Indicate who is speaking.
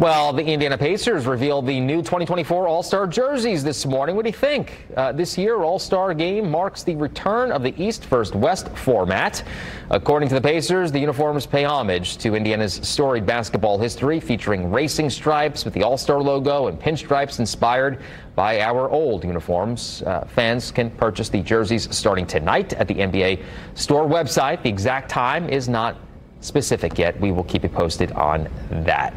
Speaker 1: Well, the Indiana Pacers revealed the new 2024 All-Star jerseys this morning. What do you think? Uh, this year, All-Star game marks the return of the East First West format. According to the Pacers, the uniforms pay homage to Indiana's storied basketball history, featuring racing stripes with the All-Star logo and pinstripes inspired by our old uniforms. Uh, fans can purchase the jerseys starting tonight at the NBA store website. The exact time is not specific yet. We will keep you posted on that.